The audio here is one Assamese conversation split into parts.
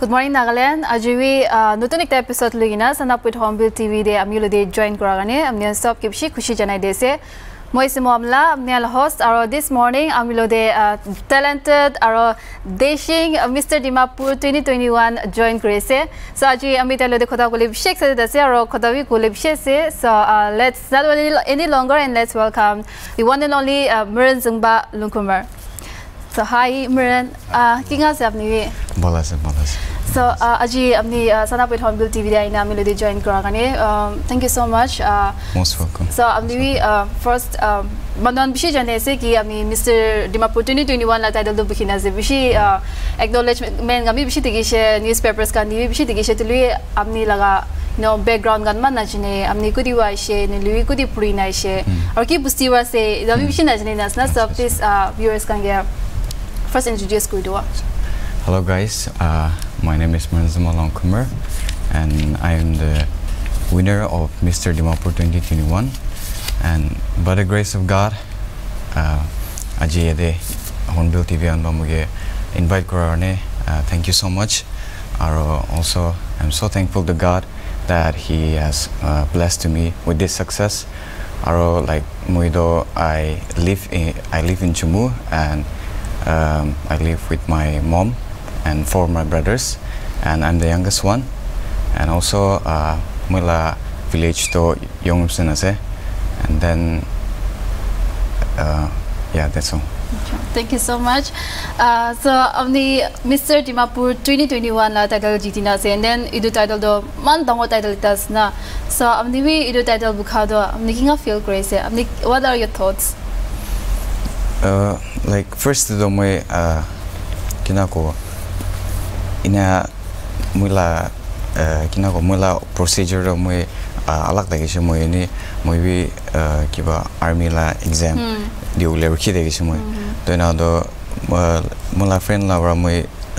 গুড মৰ্ণিং নাগালেণ্ড আজি আমি নতুন একটা এপিসোড লৈ কিনা চানাপুত হমবিল টিভি দে আমি লোদে জইন কৰাৰ কাৰণে আমি চব কিবি খুশি জনাই দিছে মই চিমো আমলা আমি হোষ্ট আৰু দিছ মৰ্ণিং আমি লোদে টেলেণ্টেড আৰু dashing mister Dimapur twenty twenty one join কৰিছে চ' আজি আমি তেওঁলোকে কথা ক'লে বিশেষ চাই আছে আৰু কথা বি ক'লে আছে so' let's not any longer and let's welcome one and only Moran Jungba Lungkumar চ' হাই মৰণ কি আছে আপুনি ভালো আছে ভালো আছে So, uh, Aji, amni uh, Sanapit Hornbill TV dia ina amni lodi join kora kane. Um, thank you so much. Uh, Most welcome. So, amni we uh, first um, Manon bishi jane se ki amni Mr. Dimapur 2021 la title do bikhina se bishi uh, acknowledgement gami bishi tigi she newspapers kan diwi bishi tigi she tului amni laga you know background gan man na jine amni kudi wa she ne lui kudi puri na she or ki busti wa se dami bishi na jine nas na so please uh, viewers kan get first introduce kuidwa. Hello guys, uh, my name is Manzama Longkumar and I am the winner of Mr. Dimapur 2021 and by the grace of God, uh, Aji Ede Hornbill TV and Bamuge invite Korane. Uh, thank you so much. Uh, also, I'm so thankful to God that He has uh, blessed me with this success. Aro like Muido, I live in I live in Chumu and um, I live with my mom and four of my brothers and I'm the youngest one and also uh, mula village to Yongsan and then uh, yeah that's all Thank you so much. Uh, so, amni Mr. Dimapur 2021 la title jitina se and then idu title do man dango title tas na. So, amni we idu title bukha do amni kinga feel crazy. Amni what are your thoughts? uh, like first do mo uh, kinako ina mula uh, kinako mula procedure do mo uh, alak dagi se mo ni mo bi uh, kiba army la exam Hmm. di ule rukhi dagi se mo to na do uh, mula friend la ra mo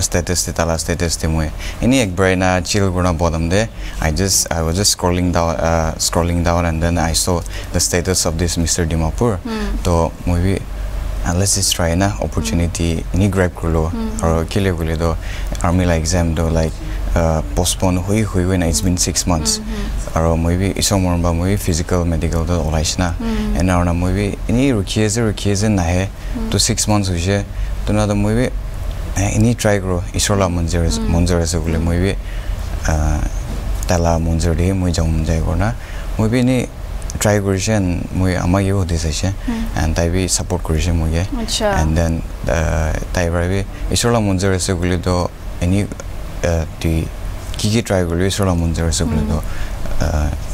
status te tala status te mo ini ek brain na chill guna bottom de i just i was just scrolling down uh, scrolling down and then i saw the status of this mr dimapur Hmm. to mo bi uh, let's just try na opportunity ni grab kulo or kile kule do army la exam do like uh, postpone hui hui when it's been six months or maybe isomor ba maybe physical medical do olaisna and now na maybe ini rukieze rukieze na he to six months uje to na do maybe ini try kro isola monjer monjer ase kule maybe uh, tala monjer de moi jam jai korna maybe ni try কৰিছে and মই আমাক ইও চাইছে and তাই বি support কৰিছে মোকে then uh, তাই পৰা বি ঈশ্বৰৰ মঞ্জুৰ আছে বুলি তো এনি তুই কি কি ট্ৰাই কৰিবি ঈশ্বৰৰ মঞ্জুৰ আছে বুলি তো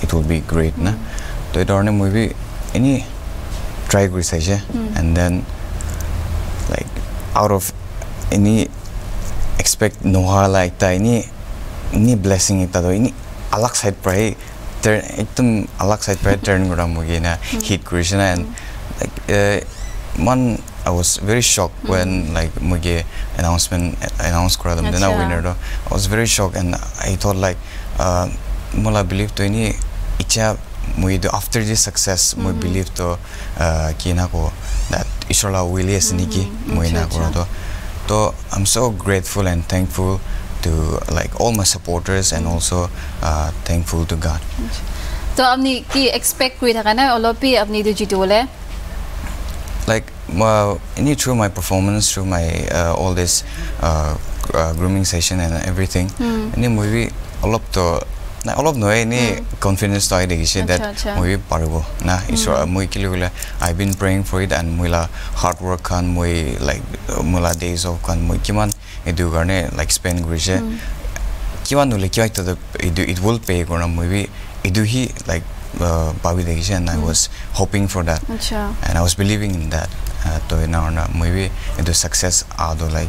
ইট উইল বি গ্ৰেট না তো এই ধৰণে মই বি এনি ট্ৰাই কৰি চাইছে and then like out of any expect নোহোৱা like এটা এনি এনি blessing এটা তো এনি আলাগ চাইড পৰাই আলাগ চাইড পৰাই টাৰ্ণ কৰা মুগি না হিট কৰিছে না and like uh, one I was very shocked when like muge announcement announce kora dam dena Acha. winner do I was very shocked and I thought like uh, mula believe to any icha mui do after this success mui believe to uh, ki na ko that ishola will yes ni ki mui na acha. do to I'm so grateful and thankful to like all my supporters and also uh, thankful to God So, amni ki expect kuri thaka na olopi apni idu jitu bole. like well, any through my performance through my uh, all this uh, gr- uh, grooming session and everything any movie all of the na all of no any confidence to I Acha, that acha. movie paribo na isra moi kilugula I've been praying for it and muila hard work kan moi like uh, mula days of spend grise kiman nule kya ito edu it will pay gona movie edu hi like uh, babi dekise and I was hoping for that Acha. and I was believing in that. Uh, to now na maybe into success out of like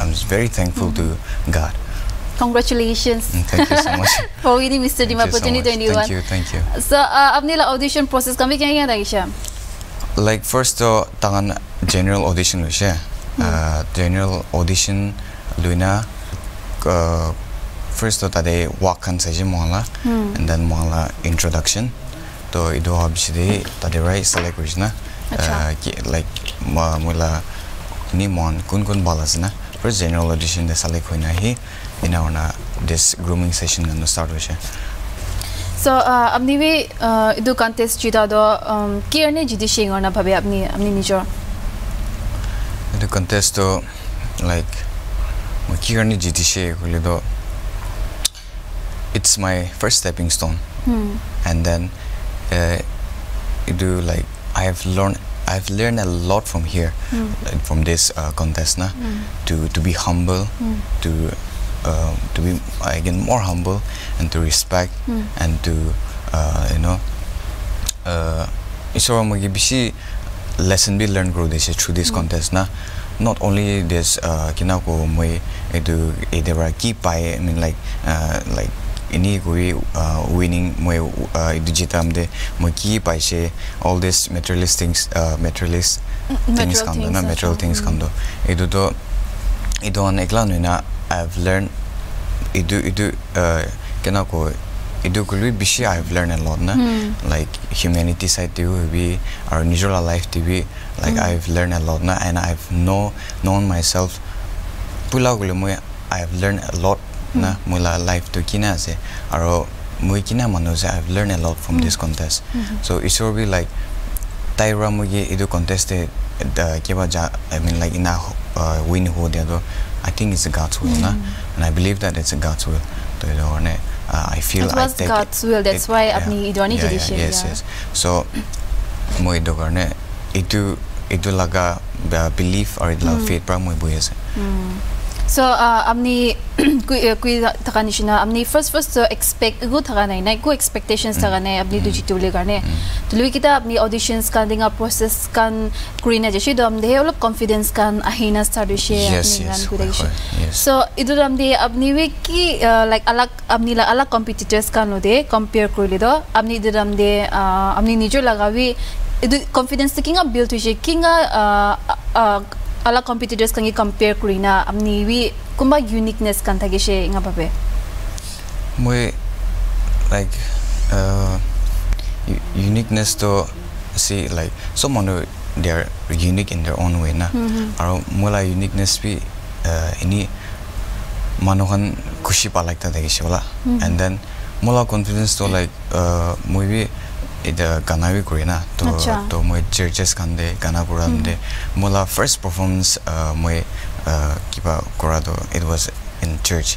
I'm just very thankful to God. Congratulations. Thank you so much. For winning Mr. Dimapur so much. 2021. Thank you, thank you. So, uh, apni la audition process kami kaya kaya lagi siya. Like first to tangan general audition. Uh, general audition luina uh, first to tade wakan sa siya mga and then mga introduction. To ido habisidi tade right select siya na. Uh, like ma mula ni mon kun kun balas na first general audition de select hoina hi ina ona this grooming session gonna start hoise so uh, apni bi uh, idu contest jita do um, kierne jidi shing ona bhabe apni apni nijor the contest to like mo kirani jiti she kule do it's my first stepping stone hmm. and then uh, you do like I have learned I've learned a lot from here Hmm. like, from this uh, contest na Hmm. to to be humble Hmm. to uh, to be again more humble and to respect Hmm. and to uh, you know uh, isora magi lesson be learned grow this through this Mm. contest na not only this uh, kina ko moi edu edera ki pai i mean like uh, like ini gui uh, winning moi uh, edu jitam de moi ki pai she all this materialist things uh, materialist things kan do na material things kan mm. do edu do edu on ekla nu na i've learned edu edu uh, kina এইটো কৰিবি বেছি I have learn a lot না লাইক হিউমেনিটি চাইডটিও হবি আৰু নিজৰ life TV like I have learn a lot না and I have no known myself পুলাও কৰিলোঁ মই I have learn a lot না মই লাইফটো কিনে আছে আৰু মই কিনা মানুহ যে I have learn a lot from this contest so' ISRO বি লাইক তাইৰ পৰা মই এইটো কণ্টেষ্টে কিবা যা আই মিন লাইক ইনা উইন হ'ব দিয়াটো আই থিংক ইটছ এ গাছ উইল না and I believe that it's a গাছ উইল ত' সেইটো কাৰণে uh, I feel It I was take God's will, that's why apni idwani yeah, yeah, yes yeah. yes so moi do karne itu itu laga uh, belief or it la Mm. faith pra moi boi ase Hmm. So uh, amni kui uh, kui thaka nishina amni first first to expect go thaka nai go expectations thaka nai apni du jitu le garne tului kita apni auditions kan dinga process kan kurina jeshi do amde olop confidence kan ahina start she yes yes hoi, yes. So idu amde apni we ki uh, like alak apni la alak competitors kan lo de compare kurle do. Apni idu amde uh, apni nijo lagawi idu confidence kinga build to she kinga uh, uh, ala competitors kangi compare kurina amni wi kumba uniqueness kan thage she nga babe moi like uh, uniqueness to see like someone who they're unique in their own way na aro mola uniqueness bi uh, ini manohan kushi pa like ta degi wala and then mola confidence to like uh, moi এতিয়া গানা বি কৰি না তো তো মই চাৰ্চেছ কান্দে গানা কৰা দে মোলা ফাৰ্ষ্ট পাৰফৰ্মেঞ্চ মই কিবা কৰাটো ইট ৱাজ ইন চাৰ্চ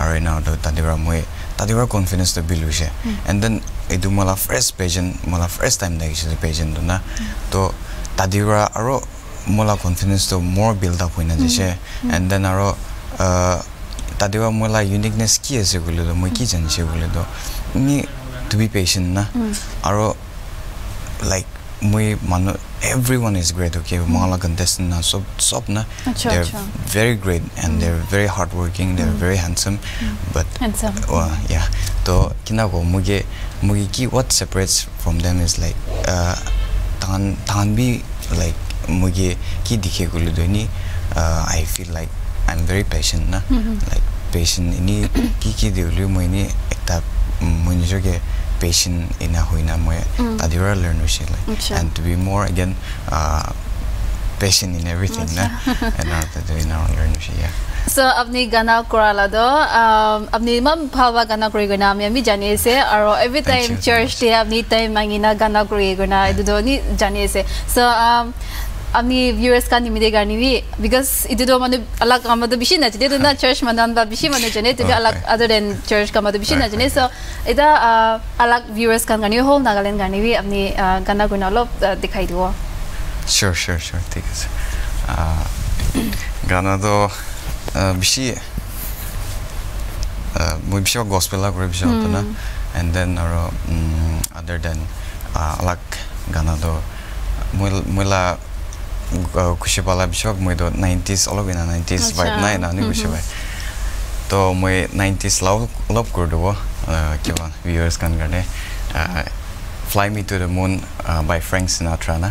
আৰু এনেও তাতে পৰা মই তাতে পৰা কনফিডেঞ্চটো বিল হৈছে এণ্ড দেন এইটো মোলা ফাৰ্ষ্ট পেজেণ্ট মোলা ফাৰ্ষ্ট টাইম দেখিছিলোঁ পেজেণ্টটো না তো তাতে পৰা আৰু মোলা কনফিডেঞ্চটো মোৰ বিল্ড আপ হৈ না যাইছে এণ্ড দেন আৰু তাতে পৰা মোলা ইউনিকনেছ কি আছে বুলিলোঁ মই কি জানিছোঁ বুলিলোঁ টু বি পেচেণ্ট না আৰু লাইক মই মানুহ every one is great okay মঙলা contestant না চব চব না they are very great and they are very hard working they are very handsome but ইয়া তো কিনা কওঁ মোক মোক কি what separates from them is like তাহান তাহান বি লাইক মোক কি দেখি গ'লো দুই I feel like I am very patient না লাইক পেচেণ্ট এনেই কি কি দিওঁ মই এনেই এটা patient ina tadira learn like and to be more again uh, patient in everything na and now to do in our learn wish yeah so apni gana korala do um, apni mam bhava gana kori gona mi ami jane se aro every Thank time you so church much. te apni time mangina gana kori gona idu do ni jane se so um, আমি ভিউৰ্ছ কাৰণ নিমিলে গাৰ নিবি বিকজ এইটোতো মানে অলপ কামতো বেছি নাজানে এইটো না চাৰ্চ মানান বা বেছি মানুহ জানে তেতিয়া অলপ আদাৰ দেন চাৰ্চ কামতো বেছি নাজানে চ' এতিয়া অলপ ভিউৰ্ছ কাৰণ গানিবি হ'ল নাগালেণ্ড গাৰ নিবি আপুনি গানা গুণা অলপ দেখাই দিব চিয়'ৰ চিয়'ৰ চিয়'ৰ ঠিক আছে। গানাটো বেছি মই বেছি গছ পেলা কৰিব বিচাৰোঁ আপোনাৰ এণ্ড দেন আৰু আদাৰ দেন অলপ গানাটো মই মইলা খুচি পালা পিছত মইতো নাইণ্টিজ অলপ ইনা নাইণ্টিজ। ভাইব নাই নানি খুচি পাই। তো মই নাইণ্টিজ লাভ অলপ কৰি দিব কিবা ভিউৱাৰ্ছ কাৰণ। Fly me to the moon by Frank Sinatra না।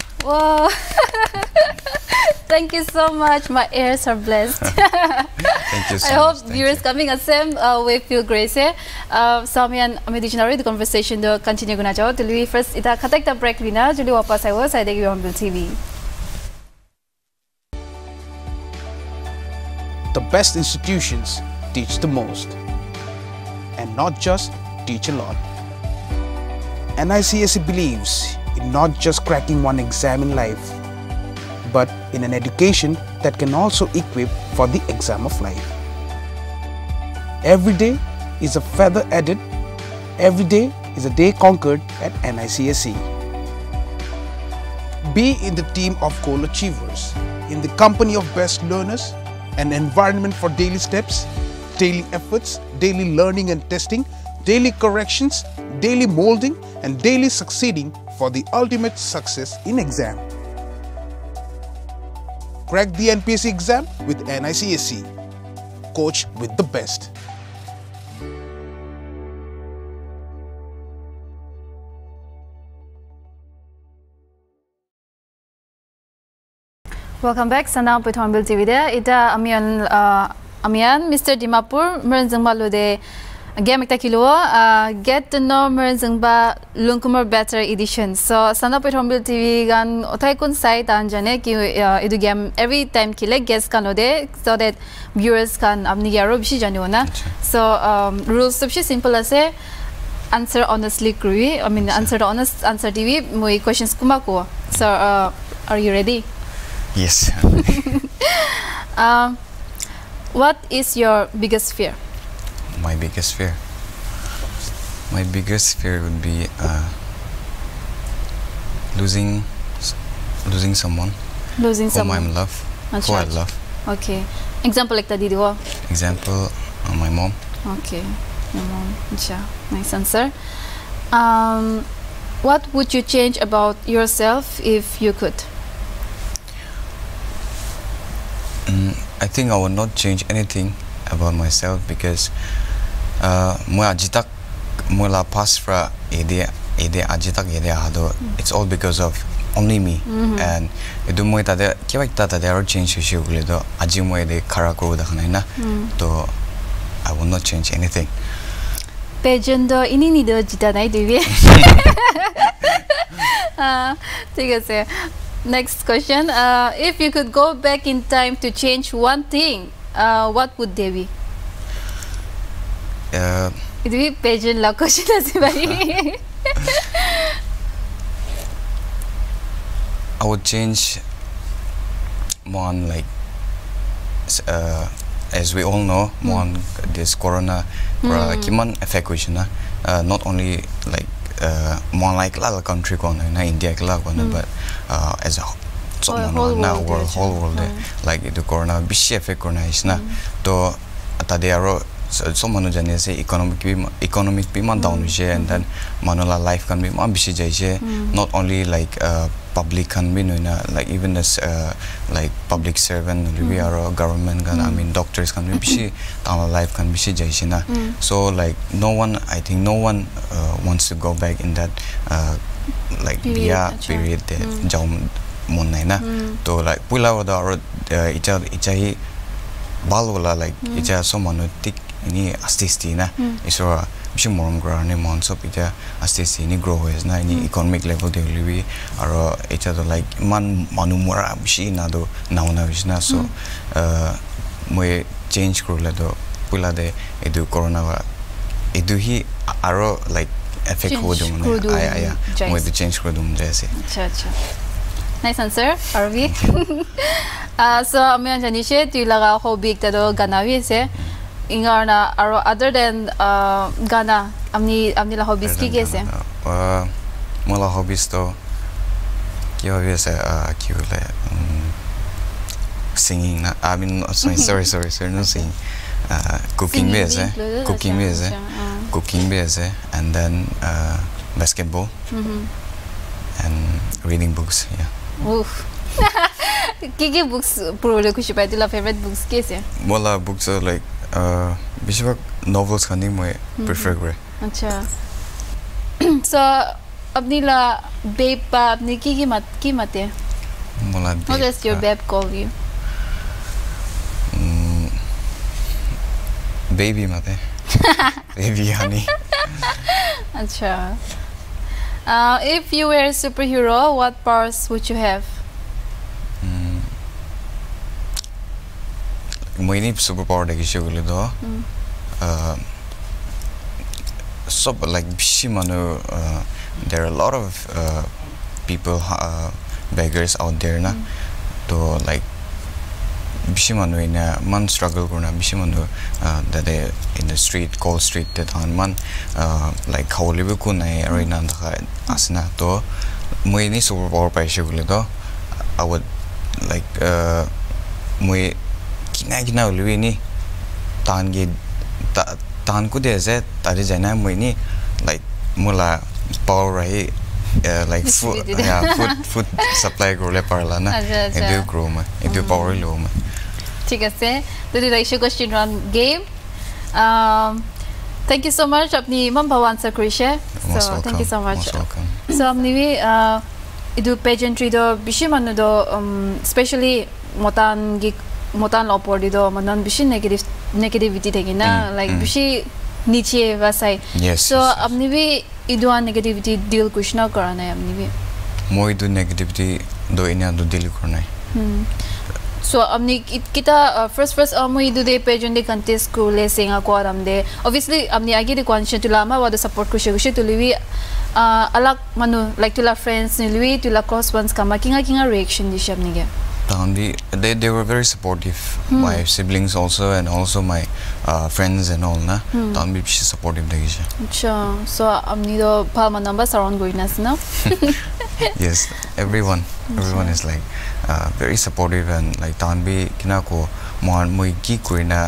Wow. Thank you so much. My ears are blessed. Thank you so much. I hope Thank viewers coming at same uh, way feel grace. Uh, so mian ami dictionary the conversation do continue guna jao. Tuli first ita khatak ta break lina. Juli wapas ayo sa degi on Bill TV. The best institutions teach the most, and not just teach a lot. NICSE believes in not just cracking one exam in life, but in an education that can also equip for the exam of life. Every day is a feather added, every day is a day conquered at NICSE. Be in the team of goal achievers, in the company of best learners, an environment for daily steps, daily efforts, daily learning and testing, daily corrections, daily molding, and daily succeeding for the ultimate success in exam. Crack the NPSC exam with NICSC. Coach with the best. Welcome back. Sanam Python Bill TV there. Ita amian uh, amian Mr. Dimapur merenjeng Again, magtakilo. Get to know more zengba lungkumar better edition. So sana po itong TV gan otay kun site ang jane ki idu game every time kile guest kano de so that viewers kan abni yaro bishi jano na. So rules bishi simple as answer honestly kruy. I mean answer the honest answer TV mo i questions kumako. So are you ready? Yes. What is your biggest fear? My biggest fear. My biggest fear would be uh, losing, losing someone Losing whom someone. I'm love, who Acha, I love. Okay. Example like that, did Didiwo. Example, uh, my mom. Okay. Your mom. Acha. Nice answer. Um, what would you change about yourself if you could? Mm, I think I will not change anything about myself because uh, moi ajitak moi la past fra ede ede ajitak ede hado it's all because of only me and edu moi tade kiba ta tade aro change shi ugule do aji moi ede khara kuru da khana na to I will not change anything Pageant do ini ni do jita nai divi. Ah, ঠিক আছে. Next question. Uh, if you could go back in time to change one thing, uh, what would পেজেন লগ কৈছিল আজি বাৰী আই উড চেঞ্জ মন like as we all know' মন দিছ কৰোণা পৰা কিমান এফেক্ট হৈছে না নট অনলি লাইক মন লাইক লাল কাউণ্ট্ৰি কোৱা নহয় না ইণ্ডিয়া একলা কোৱা নহয় বাট এজ এ হল ৱৰ্ল্ডে লাইক এইটো কৰোণা বেছি এফেক্ট কৰোণা আহিছে না তো তাতে আৰু so so manu jane se economic bi ma- economic bi man down hoise and then manu la life kan bi ma bishi jaise not only like uh, public kan bi no na like even as uh, like public servant we are government kan i mean doctors kan bi bishi down life kan bishi jaise na so like no one i think no one uh, wants to go back in that uh, like Period, biya acha. period de jaum mon nai na to like pula da aro icha icha hi bal wala like icha so manu tik এনে আস্তে আস্তে না ঈশ্বৰ বেছি মৰম কৰা নে মন চব এতিয়া আস্তে আস্তে এনেই গ্ৰ' হৈ আছে না এনেই ইকনমিক লেভেল ডেভেলপি আৰু এতিয়াতো লাইক ইমান মানুহ মৰা বেছি নাদো নাওনা বেছি না চ' মই চেঞ্জ কৰিলেতো পইলা এইটো কৰোণা বা এইটোহি আৰু লাইক এফেক্ট হ'ব দিওঁ মানে মই এইটো চেঞ্জ কৰি দিওঁ যাই আছে আচ্ছা আচ্ছা নাই চান ছাৰ আৰু বি চ' আমি জানিছে তুই লগা হবি এটা তো গান আহি ingarna aro other than uh, gana amni amni la hobbies ki kese uh, mala hobbies to ki hobbies uh, ki bole um, singing na i mean sorry sorry sorry, sorry no singing uh, cooking base cooking base cooking base and then uh, basketball mm -hmm. and reading books yeah Oof. কি কি বুকছ পঢ়িবলৈ খুচি পাই তোলা ফেভৰেট বুকছ কি আছে মোলা বুকছ লাইক like uh বেছিভাগ novels খানি মই prefer কৰে আচ্ছা চ' আপুনি লা বেব বা আপুনি কি কি মাত কি মাতে mola How does your uh, babe call you? mm, baby mate baby honey Acha. Uh, if you were a superhero, what powers would you have? Power দেখিছোঁ বুলি তো Mm. চব লাইক বেছি মানুহ there are lot of people beggars out there না তো লাইক বেছি মানুহ এনে ইমান ষ্ট্ৰাগল কৰোঁ না বেছি মানুহ তাতে in the street call street তাহান ইমান লাইক খাবলৈও একো নাই আৰু ইনা দেখা আছে না তো মই এনেই ছুপাৰ পাৱাৰ পাইছোঁ বুলি তো আই উড লাইক মই কিনা কিনা হ'লেও এনেই তাহানকে তাহানকো দে আছে তাতে যায় না মই এনেই লাইক মোলা পাৱাৰ আহি লাইক ফুড. ফুড ছাপ্লাই কৰিলে পাৰিলা না। এইটোৱে কৰোঁ মই এইটোৱে পাৱাৰে লওঁ মই ঠিক আছে যদি question round game. Um, thank you so much. আপুনি ইমান ভাল answer কৰিছে. Most So thank you so welcome, much. most welcome. So আপনি ইটো পেজেন্ট্রি দ বেশি মানুষ দ স্পেশালি মতান গি মতান অপর দি দ মানুষ বেশি নেগেটিভ নেগেটিভিটি থাকি না Mm, লাইক mm. বেশি নিচে বা চাই Yes, সো yes, yes. আপনি বি ইদুয়া নেগেটিভিটি ডিল কৃষ্ণ কৰা নাই আপনি বি মই এইটো নেগেটিভিটি দ এনে আদৌ ডিল কৰা নাই So amni kita uh, first first amu idu de pageant de contest ko le singa ko aram de obviously amni agi de question tula ma wada support ko shi to liwi uh, alak manu like tula friends ni liwi tula close ones kama kinga kinga reaction di shab ni ge tahan bi they, they were very supportive my siblings also and also my uh, friends and all na tahan bi beshi supportive দেখিছে acha so amni do bhal ma number surround goina sna yes everyone everyone is like uh, very supportive and like tahan bi kina ko mohan moi ki koina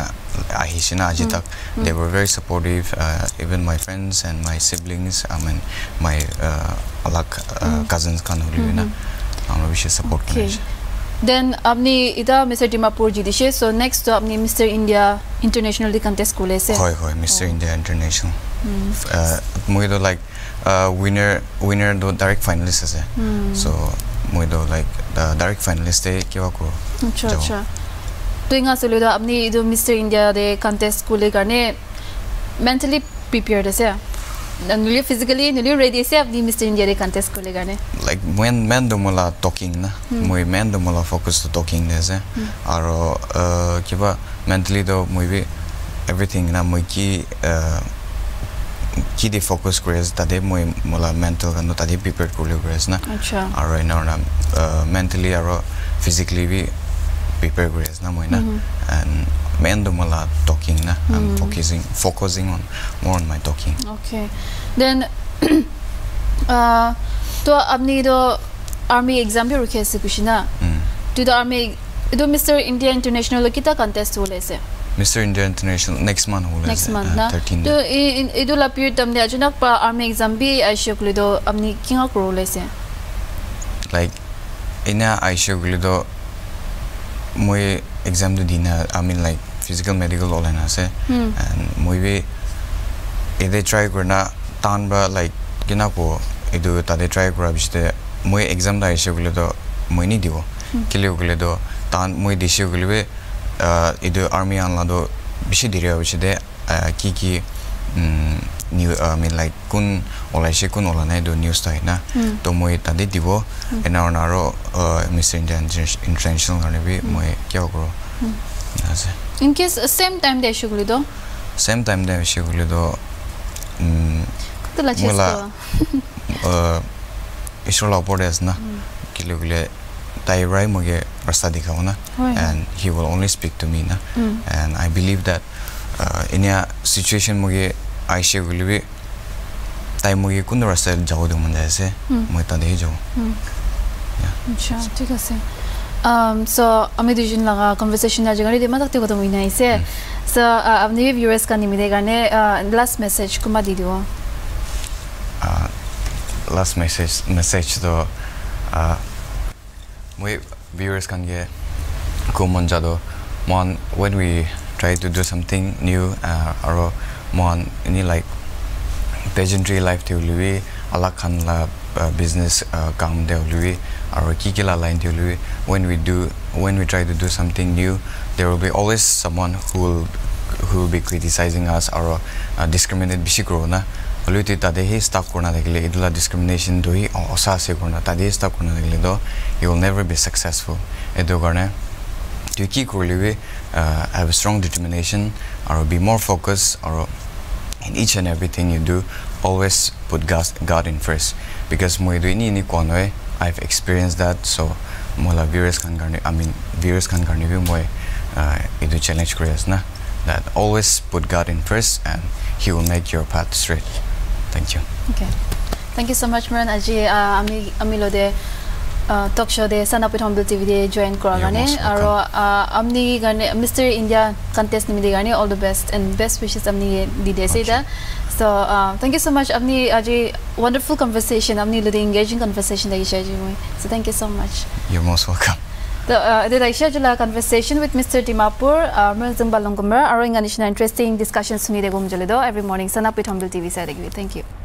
ahise na aji tak they were very supportive uh, even my friends and my siblings i mean my uh, alak uh, cousins kan holi na amra beshi support Okay. Then আপনি এটা মিস্টার ডিমাপুর জিতিছে সো নেক্সট আপনি mister India international the contest school আছে হয় হয় মিস্টার ইন্ডিয়া ইন্টারন্যাশনাল মই তো like winner winner the direct finalist আছে সো মই তো লাইক ডাইরেক্ট ফাইনালিস্ট এ কিবা কো আচ্ছা আচ্ছা তুই গাছ লৈ আপনি এই mister India the contest school এর কারণে মেন্টালি প্রিপেয়ার্ড আছে prepared nuli physically nuli ready ase apni mr india de contest ko le karne like man মেনটো মোলা টকিং না মই মেনটো মোলা ফ'কাছটো টকিং দে আছে আৰু uh, কিবা মেণ্টেলিটো মই বি এভৰিথিং না মই কি uh, কি দি ফ'কাছ কৰি আছে তাতে মই মোলা মেণ্টেল কাৰণে তাতে প্ৰিপেয়াৰ কৰি কৰি আছে না acha. আৰু এনে নাম মেণ্টেলি আৰু ফিজিকেলি বি প্ৰিপেয়াৰ কৰি আছে না মই না এণ্ড মেইনটো মোলা টকিং না I am focusing focusing on মোৰ on my talking okay then uh to apni do army exam bi rukhe ase kushina to the army idu mr india international lo kita contest ho le ase mister India international next month হ'ল next month na thirteen to idu la period tamne ajunak pa army exam bi aishok le do apni kinga kro le ase like এনে আহিছোঁ বুলিতো মই এক্সামটো দিনা I mean like physical medical ওলাই আছে এণ্ড মই বি এতে ট্ৰাই কৰি না টান বা লাইক কিনা কো এইটো তাতে ট্ৰাই কৰাৰ পিছতে মই এক্সামটো আহিছোঁ বুলিতো মই নিদিব কেলে বুলিতো টান মই দিছোঁ বুলিবে এইটো আৰ্মি আনলাটো বেছি দেৰি হোৱাৰ পিছতে কি কি নিউ আই মিন লাইক কোন ওলাইছে কোন ওলা নাই এইটো নিউজটো আহে না তো মই তাতে দিব এনে কাৰণে আৰু মিষ্টাৰ ইণ্ডিয়া ইণ্টাৰনেশ্যনেল কাৰণে বি মই কিয় কৰোঁ আছে in case uh, same time de le do? Same time দে হৈছে বুলিতো to la chest Mola- ko. ঈশ্বৰৰ ওপৰতে আছে না কেলে বোলে তাই ৰাই মোকে ৰাস্তা দেখাব না হয় and he will only speak to me না Mm. And I believe that এনে চিটুৱেশ্যন মোকে আহিছে বুলি তাই মই কোনো ৰাস্তাত যাব দিব মন যায় আছে মই তাতেই যাওঁ আচ্ছা ঠিক আছে so আমি দুজন লাগা কনভারসেশন আজ গানি দিমা তাকতে কথা মইনা আইছে so আপনি ভিউয়ার্স কানি মিলে গানে লাস্ট মেসেজ কুমা দি দিও message to uh we viewers can get common jado mon when we try to do something new uh, or mon any like pageantry life to lui ala khan la uh, business uh, kam de lui or kikila line to lui when we do when we try to do something new there will be always someone who will who will be criticizing us or uh, discriminate bishi na অলুটি তাতে সেই ষ্টাফ কৰা নাথাকিলে এইটোলা ডিছক্ৰিমিনেশ্যনটো সি সঁচা আছে কৰা তাতে ষ্টাফ কৰা নাথাকিলে তো you will never be successful এইটো কাৰণে তুই কি কৰিলিবি হেভ এ ষ্ট্ৰং ডিটাৰমিনেশ্যন আৰু বি মোৰ ফ'কাছ আৰু in each and everything you do, always put God, God in first. Because mo itu ini ini kuanoi, eh. I've experienced that. So mo la virus kan karni, I mean virus kan karni view mo eh. uh, itu challenge kriyas na. That always put God in first, and He will make your path straight. Thank you. Okay. Thank you so much, Maran Aji. Uh, ami, amilode. Talk show' the চানা পিঠম বিল টি ভি দে জইন কৰাৰ কাৰণে আৰু আপুনি কাৰণে মিষ্টাৰ ইণ্ডিয়া কণ্টেষ্ট নিমিলে কাৰণে all the best and best wishes আপুনি দি দিয়ে আছে এতিয়া চ' থেংক ইউ চ' মাছ আপুনি আজি ৱাণ্ডাৰফুল কনভাৰ্চেশ্যন আপুনি লৈ ইংগেজিং কনভাৰ্চেশ্যন লাগিছে আজি মই so' thank you so' much you most welcome এতিয়া লাগিছে আজি লা কনভাৰ্চেশ্যন উইথ মিষ্টাৰ ডিমাপুৰ জুম বালংকুমাৰ আৰু ইংগা নিচিনা ইণ্টাৰেষ্টিং ডিছকাশ্যন শুনি দে গুম জ্বলি দ এভৰি মৰ্ণিং চানা পিঠম বিল টি ভি চাই থাকিবি থেংক ইউ